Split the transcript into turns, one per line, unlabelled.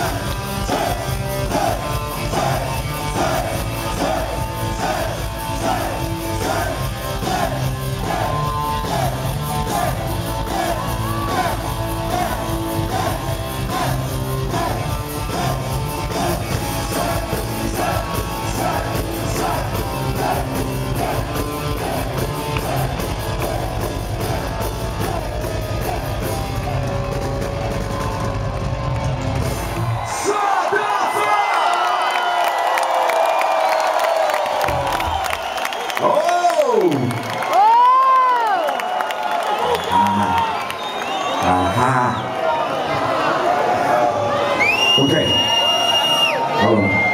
Yeah! Ok. Alô.